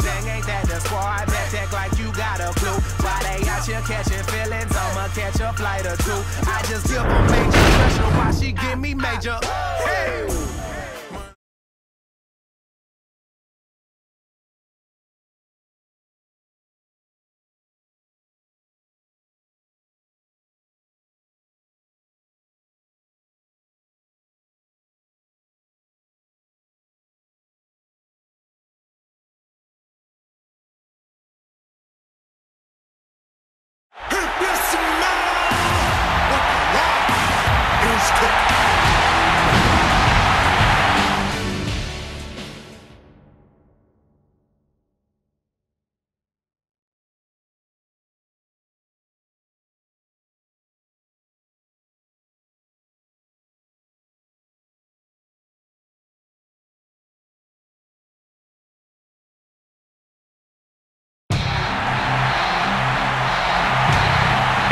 Gang, ain't that the squad? Bet tech like you got a clue. Why they out here catching feelings? I'ma catch a flight or two. I just give them major pressure while she give me major. Hey!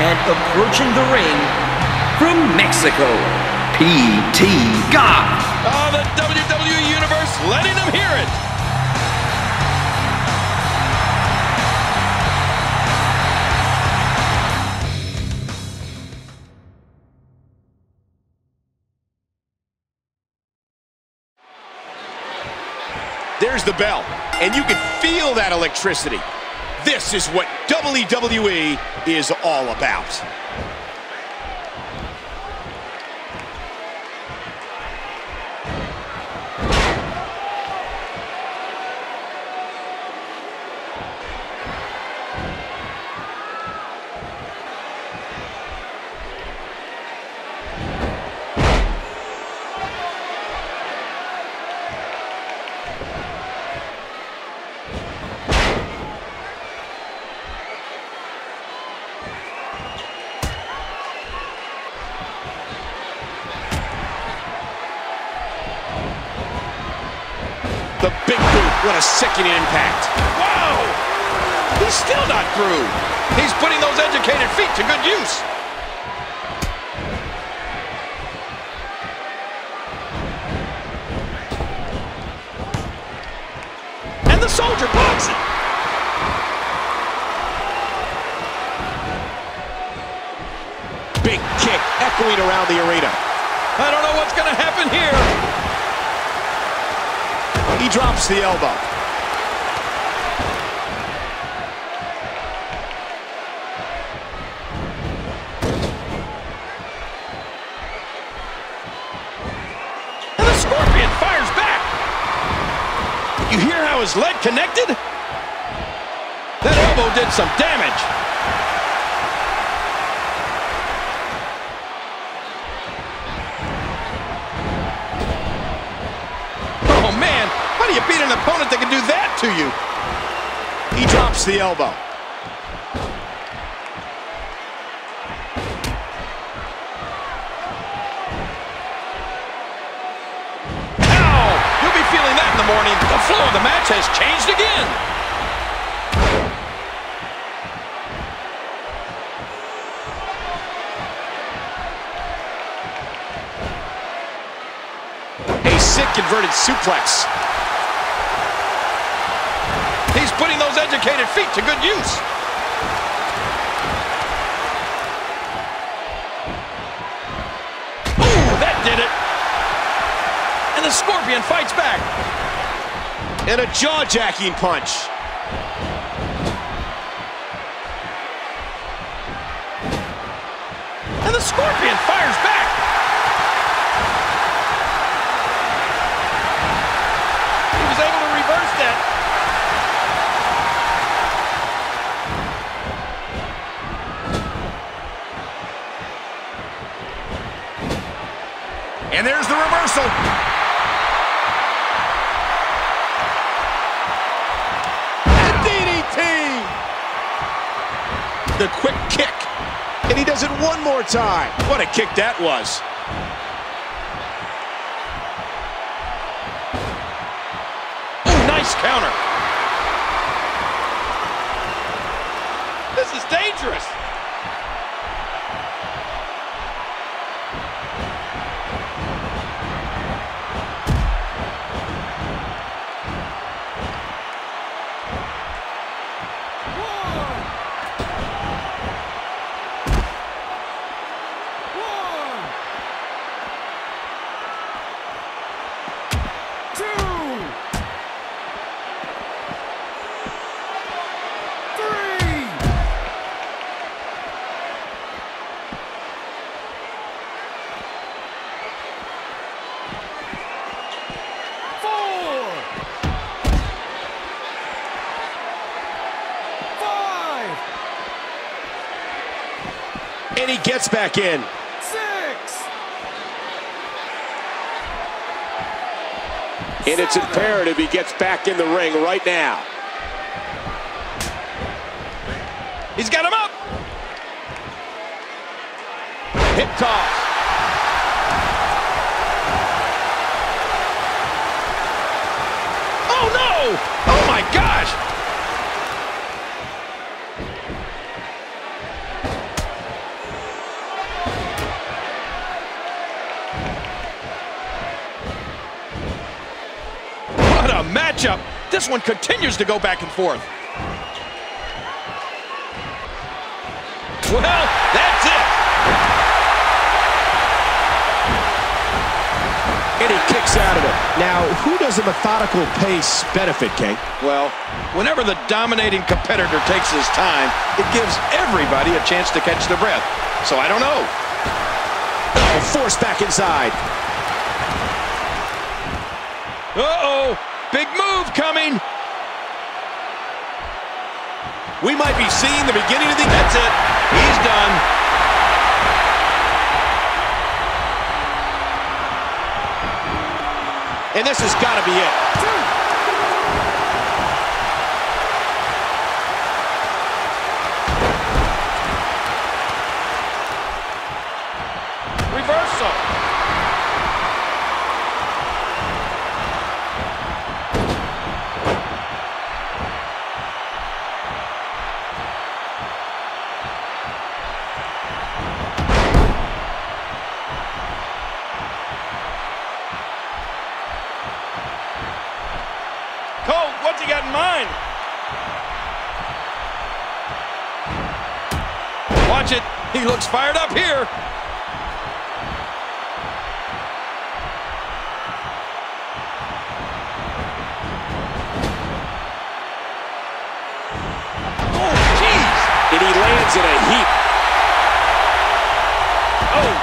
And approaching the ring from Mexico, P.T. God. Oh, the WWE Universe letting them hear it. There's the bell, and you can feel that electricity. This is what WWE is all about. The big boot, what a sickening impact. Whoa! He's still not through. He's putting those educated feet to good use. And the soldier blocks it. Big kick echoing around the arena. I don't know what's going to happen here. He drops the elbow. And the Scorpion fires back. You hear how his leg connected? That elbow did some damage. An opponent that can do that to you? He drops the elbow. Ow! You'll be feeling that in the morning. The flow of the match has changed again. A sick converted suplex. Educated feet to good use. Ooh, that did it. And the Scorpion fights back. And a jaw-jacking punch. And the Scorpion fires back. And there's the reversal. And DDT. The quick kick. And he does it one more time. What a kick that was. Ooh, nice counter. This is dangerous. He gets back in. Six. And it's imperative he gets back in the ring right now. He's got him up. Hip toss. What a matchup! This one continues to go back and forth. Well, that's it. And he kicks out of it. Now, who does a methodical pace benefit, King? Well, whenever the dominating competitor takes his time, it gives everybody a chance to catch their breath. So I don't know. Oh, forced back inside. Uh-oh, big move coming. We might be seeing the beginning of the... That's it. He's done. And this has got to be it. Fired up here. Oh, jeez. And he lands in a heap. Oh.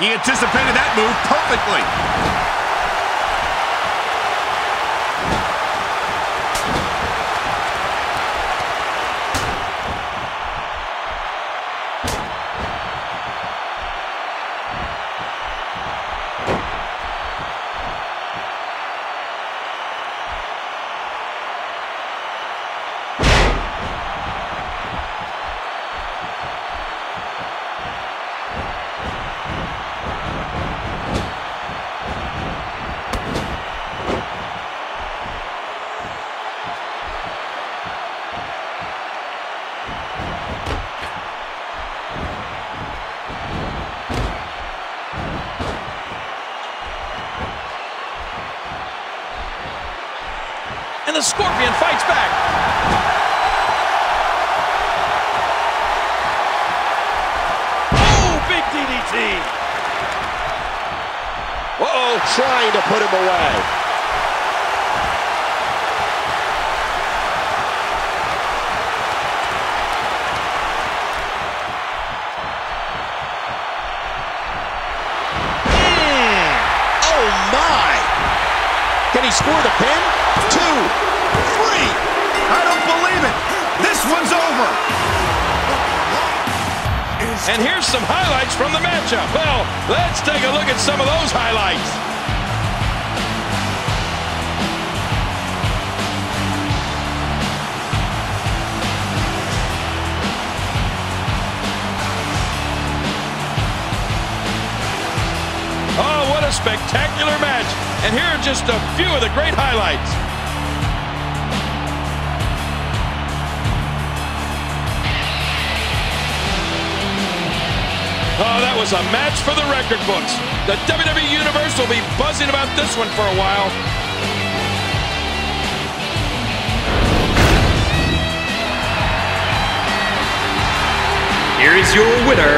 He anticipated that move perfectly. The Scorpion fights back. Oh, big DDT. Uh-oh, trying to put him away. Mm. Oh, my. Can he score the pin? Two, three. I don't believe it. This one's over. And here's some highlights from the matchup. Well, let's take a look at some of those highlights. A spectacular match. And here are just a few of the great highlights. Oh, that was a match for the record books. The WWE Universe will be buzzing about this one for a while. Here is your winner,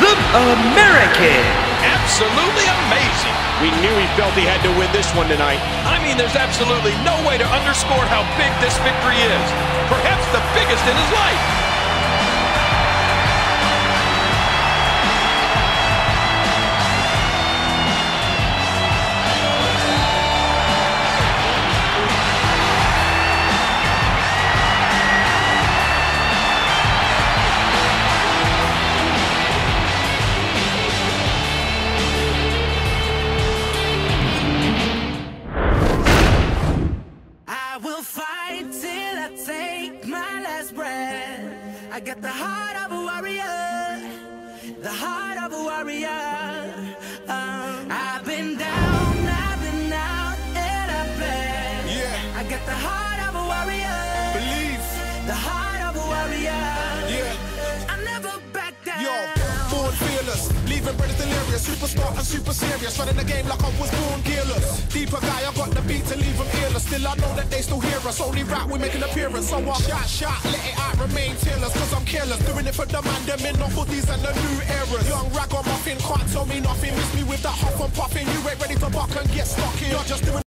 the American. Absolutely amazing. We knew he felt he had to win this one tonight. I mean, there's absolutely no way to underscore how big this victory is. Perhaps the biggest in his life. I will fight till I take my last breath. I got the heart of a warrior, the heart of a warrior. Um, I've been down, I've been out, and I've been. Yeah. I got the heart. Born fearless, leaving brothers delirious, superstar and super serious, running the game like I was born gearless. Deeper guy, I got the beat to leave them earless. Still, I know that they still hear us. Only rap, we make an appearance. So I shot, shot, let it out, remain tearless, cause I'm careless. Doing it for the man, them in the hoodies and the new eras. Young ragamuffin, can't tell me nothing. Miss me with that huff and puffing. You ain't ready to buck and get stuck in. You're just doing